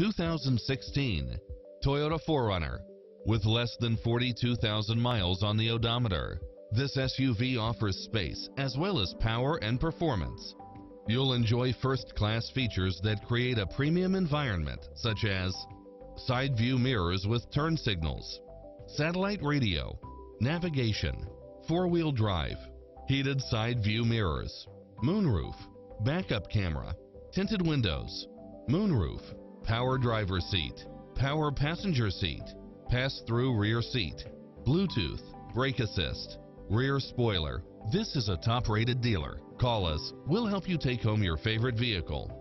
2016 Toyota 4Runner with less than 42,000 miles on the odometer. This SUV offers space as well as power and performance. You'll enjoy first-class features that create a premium environment such as side view mirrors with turn signals, satellite radio, navigation, four-wheel drive, heated side view mirrors, moonroof, backup camera, tinted windows, moonroof, power driver seat, power passenger seat, pass-through rear seat, Bluetooth, brake assist, rear spoiler. This is a top-rated dealer. Call us. We'll help you take home your favorite vehicle.